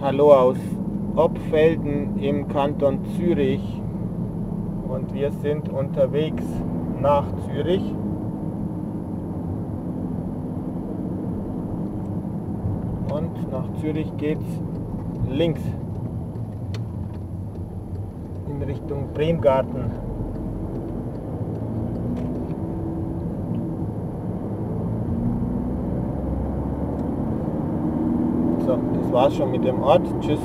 Hallo aus Obfelden im Kanton Zürich und wir sind unterwegs nach Zürich. Und nach Zürich geht's links in Richtung Bremgarten. So, das war's schon mit dem Ort. Tschüss.